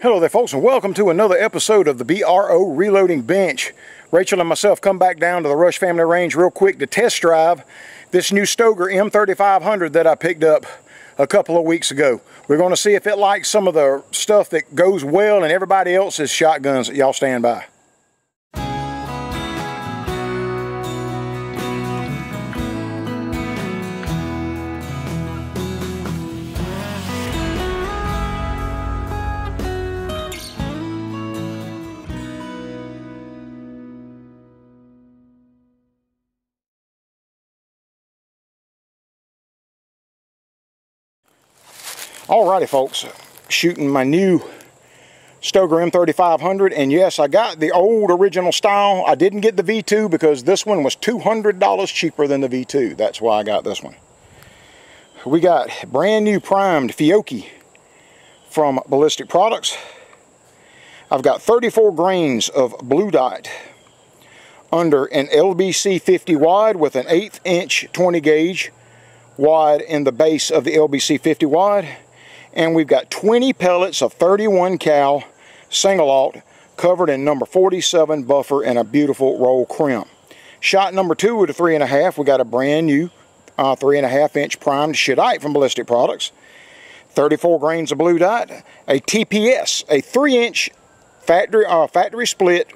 Hello there folks and welcome to another episode of the BRO Reloading Bench. Rachel and myself come back down to the Rush Family Range real quick to test drive this new Stoeger M3500 that I picked up a couple of weeks ago. We're going to see if it likes some of the stuff that goes well in everybody else's shotguns that y'all stand by. Alrighty folks, shooting my new Stoeger M3500 and yes I got the old original style. I didn't get the V2 because this one was $200 cheaper than the V2. That's why I got this one. We got brand new primed Fiocchi from Ballistic Products. I've got 34 grains of blue dot under an LBC 50 wide with an 8th inch 20 gauge wide in the base of the LBC 50 wide and we've got 20 pellets of 31 cal single aught covered in number 47 buffer and a beautiful roll crimp. Shot number two with a three and a half, we got a brand new uh, three and a half inch primed Cheddite from Ballistic Products. 34 grains of blue dot, a TPS, a three inch factory, uh, factory split,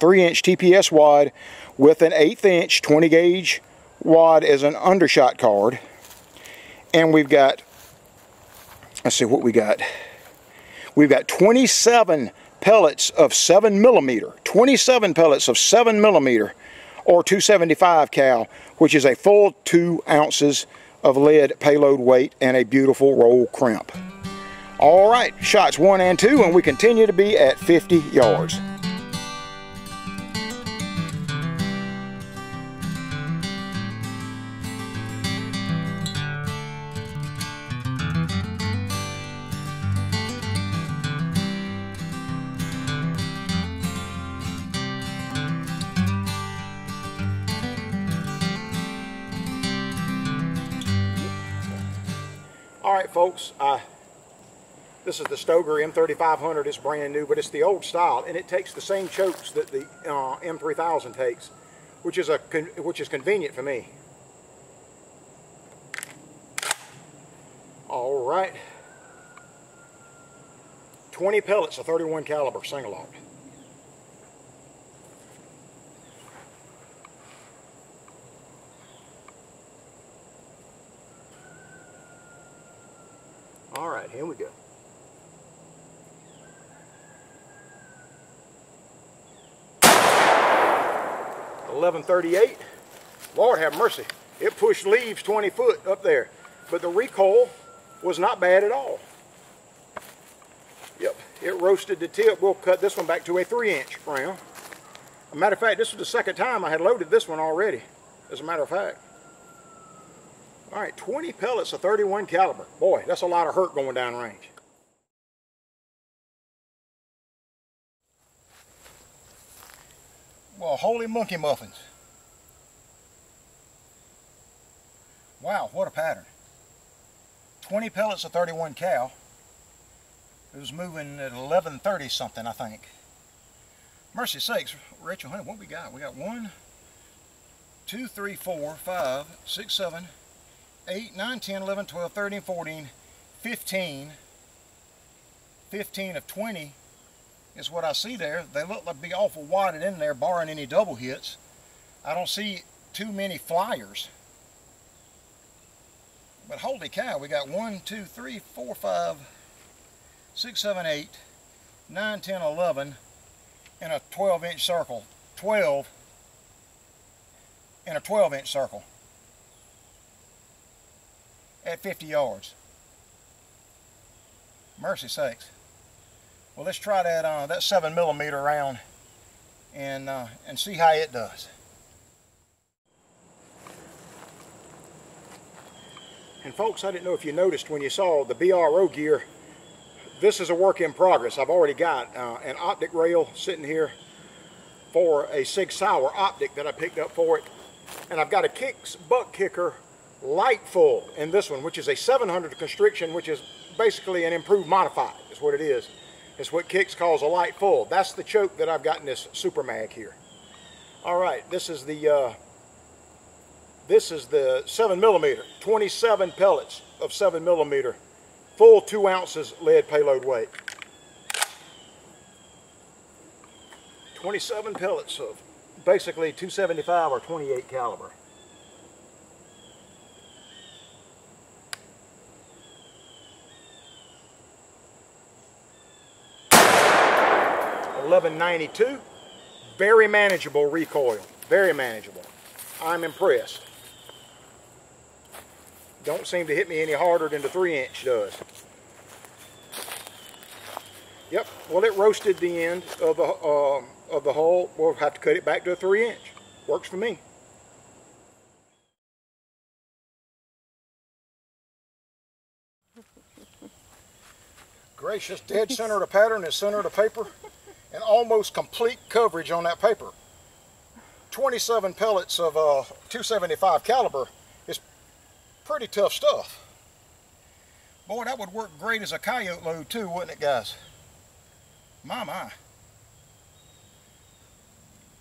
three inch TPS wad with an eighth inch 20 gauge wad as an undershot card. And we've got let's see what we got. We've got 27 pellets of 7 millimeter, 27 pellets of 7 millimeter or 275 cal, which is a full 2 ounces of lead payload weight and a beautiful roll crimp. All right, shots 1 and 2 and we continue to be at 50 yards. All right, folks, uh, this is the Stoeger M3500. It's brand new, but it's the old style, and it takes the same chokes that the uh, M3000 takes, which is a which is convenient for me. All right, 20 pellets of 31 caliber single here we go. Eleven thirty-eight. Lord have mercy. It pushed leaves 20 foot up there. But the recoil was not bad at all. Yep, it roasted the tip. We'll cut this one back to a three inch round. A matter of fact, this was the second time I had loaded this one already, as a matter of fact. All right, 20 pellets of 31 caliber. Boy, that's a lot of hurt going down range. Well, holy monkey muffins. Wow, what a pattern. 20 pellets of 31 cal. It was moving at 1130 something, I think. Mercy sakes, Rachel, honey, what we got? We got one, two, three, four, five, six, seven, 8, 9, 10, 11, 12, 13, 14, 15, 15 of 20 is what I see there. They look like be awful wadded in there, barring any double hits. I don't see too many flyers. But holy cow, we got 1, 2, 3, 4, 5, 6, 7, 8, 9, 10, 11 in a 12 inch circle. 12 in a 12 inch circle at 50 yards. Mercy sakes. Well, let's try that uh, that seven millimeter round and uh, and see how it does. And folks, I didn't know if you noticed when you saw the BRO gear, this is a work in progress. I've already got uh, an optic rail sitting here for a Sig Sauer optic that I picked up for it. And I've got a kicks butt kicker light full in this one, which is a 700 constriction, which is basically an improved modified, is what it is. It's what Kicks calls a light full. That's the choke that I've got in this Super Mag here. All right, this is the uh, this is the seven millimeter, 27 pellets of seven millimeter, full two ounces lead payload weight. 27 pellets of basically 275 or 28 caliber. Eleven ninety two, very manageable recoil, very manageable. I'm impressed. Don't seem to hit me any harder than the three inch does. Yep, well it roasted the end of the, uh, of the hull. We'll have to cut it back to a three inch. Works for me. Gracious, dead center of the pattern is center of the paper almost complete coverage on that paper. 27 pellets of uh, 275 caliber is pretty tough stuff. Boy, that would work great as a coyote load too, wouldn't it, guys? My, my.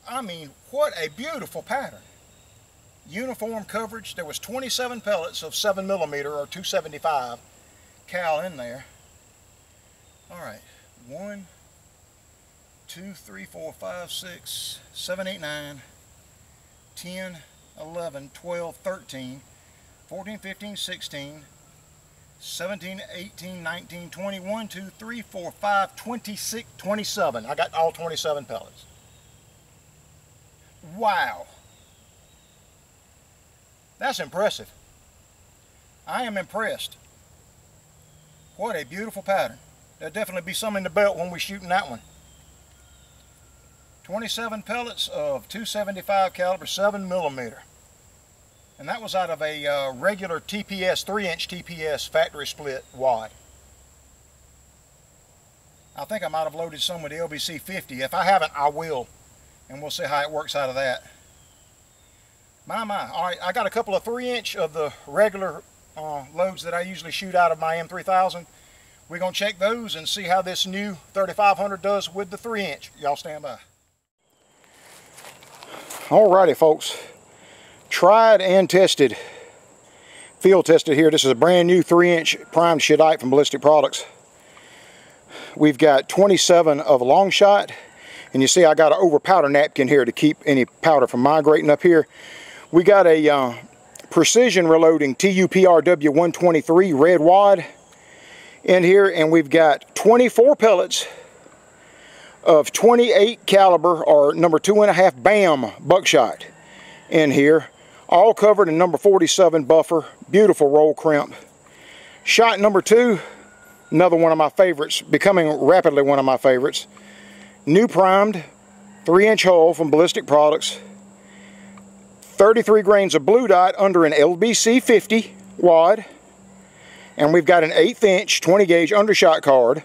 I mean, what a beautiful pattern. Uniform coverage. There was 27 pellets of 7 millimeter or 275 cal in there. All right, one, two, three, four, five, six, seven, eight, nine, 10, 11, 12, 13, 14, 15, 16, 17, 18, 19, 20, 21, 2, 3, 4, 5, 26, 27. I got all 27 pellets. Wow. That's impressive. I am impressed. What a beautiful pattern. There'll definitely be some in the belt when we're shooting that one. 27 pellets of 275 caliber 7 millimeter. And that was out of a uh, regular TPS, 3 inch TPS factory split wad. I think I might have loaded some with the LBC 50. If I haven't, I will. And we'll see how it works out of that. My, my. All right, I got a couple of 3 inch of the regular uh, loads that I usually shoot out of my M3000. We're going to check those and see how this new 3500 does with the 3 inch. Y'all stand by. Alrighty folks, tried and tested, field tested here. This is a brand new 3 inch primed Cheddite from Ballistic Products. We've got 27 of Longshot and you see I got an over powder napkin here to keep any powder from migrating up here. We got a uh, precision reloading TUPRW 123 red wad in here and we've got 24 pellets of 28 caliber or number two and a half BAM buckshot in here all covered in number 47 buffer beautiful roll crimp. Shot number two another one of my favorites becoming rapidly one of my favorites. New primed 3 inch hole from ballistic products. 33 grains of blue dot under an LBC 50 wad. And we've got an eighth inch 20 gauge undershot card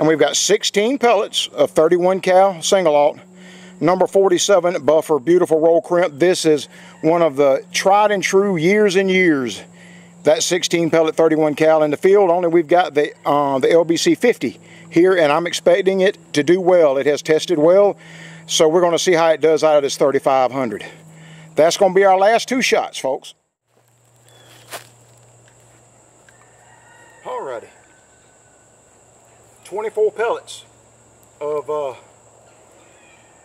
and we've got 16 pellets of 31 cal single aught number 47 buffer beautiful roll crimp. This is one of the tried and true years and years that 16 pellet 31 cal in the field. Only we've got the uh, the LBC 50 here and I'm expecting it to do well. It has tested well so we're going to see how it does out of this 3500 that's going to be our last two shots folks alrighty 24 pellets of uh,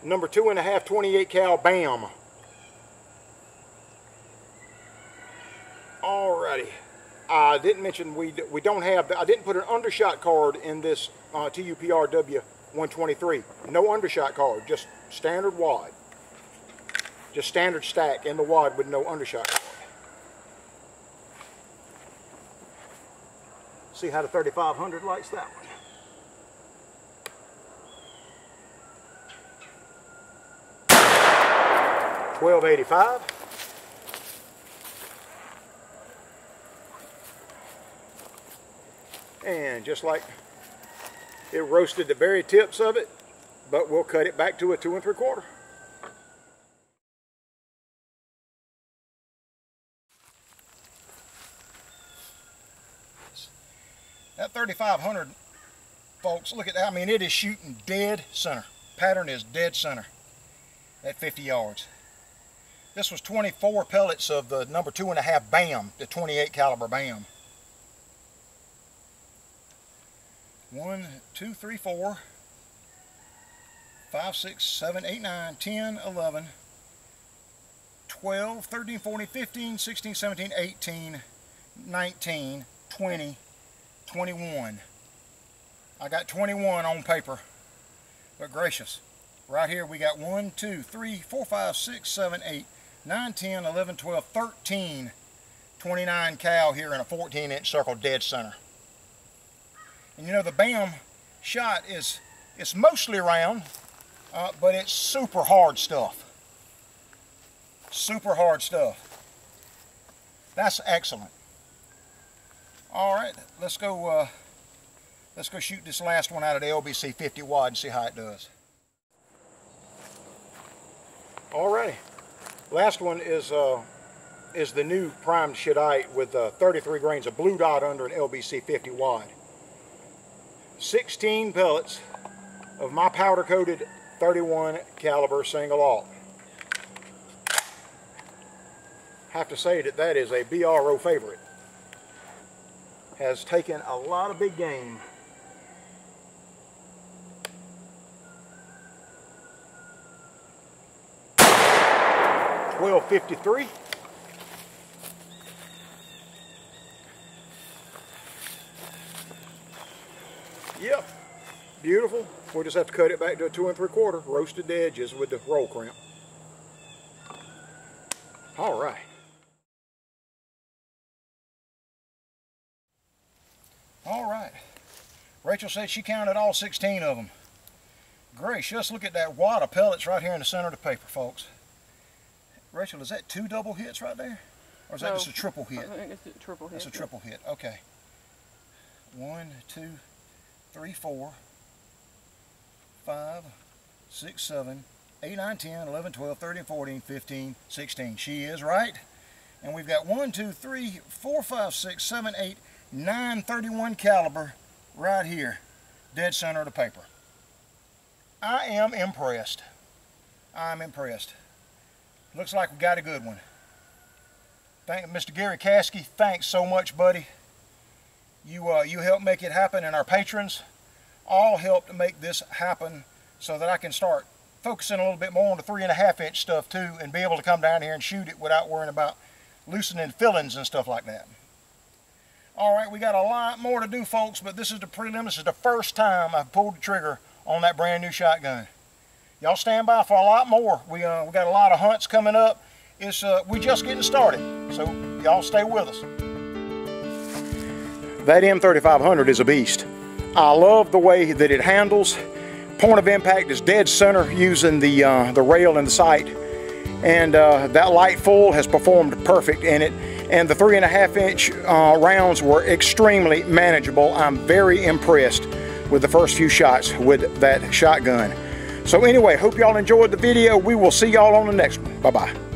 number two and a half 28 cal BAM. Alrighty. I didn't mention we we don't have I didn't put an undershot card in this uh, TUPRW 123. No undershot card, just standard wad. Just standard stack in the wad with no undershot card. See how the 3500 likes that one. 1285. And just like it roasted the very tips of it, but we'll cut it back to a two and three quarter. That 3500 folks. Look at that. I mean, it is shooting dead center. Pattern is dead center at 50 yards. This was 24 pellets of the number two and a half BAM, the 28 caliber BAM. One, two, three, four, five, six, seven, eight, nine, 10, 11, 12, 13, 14, 15, 16, 17, 18, 19, 20, 21. I got 21 on paper, but gracious. Right here we got 1, 2, 3, 4, 5, 6, 7, 8, 9, 10, 11, 12, 13, 29 cal here in a 14 inch circle dead center. And you know the BAM shot is it's mostly round, uh, but it's super hard stuff. Super hard stuff. That's excellent. All right, let's go. Uh, let's go shoot this last one out of the LBC 50 wad and see how it does. Alrighty, last one is uh, is the new primed Cheddite with uh, 33 grains of blue dot under an LBC 50 wad. 16 pellets of my powder coated 31 caliber single aught. Have to say that that is a BRO favorite. Has taken a lot of big game. Twelve fifty three. Yep, beautiful. We'll just have to cut it back to a two and three quarter, roasted edges with the roll crimp. All right. All right. Rachel said she counted all 16 of them. Gracious, look at that wad of pellets right here in the center of the paper, folks. Rachel, is that two double hits right there? Or is no, that just a triple hit? I think it's a triple hit. That's a triple hit, okay. One, two, three, four, five, six, seven, eight, nine, 10, 11, 12, 13, 14, 15, 16. She is right. And we've got one, two, three, four, five, six, seven, eight, nine 31 caliber right here, dead center of the paper. I am impressed. I'm impressed. Looks like we got a good one. Thank Mr. Gary Caskey. Thanks so much, buddy. You, uh, you helped make it happen, and our patrons all helped make this happen so that I can start focusing a little bit more on the three and a half inch stuff too and be able to come down here and shoot it without worrying about loosening fillings and stuff like that. All right, we got a lot more to do, folks, but this is the prelim. This is the first time I've pulled the trigger on that brand new shotgun. Y'all stand by for a lot more. We, uh, we got a lot of hunts coming up. It's uh, we just getting started, so y'all stay with us. That M3500 is a beast. I love the way that it handles. Point of impact is dead center using the, uh, the rail and the sight. And uh, that light full has performed perfect in it. And the three and a half inch uh, rounds were extremely manageable. I'm very impressed with the first few shots with that shotgun. So anyway, hope y'all enjoyed the video. We will see y'all on the next one. Bye-bye.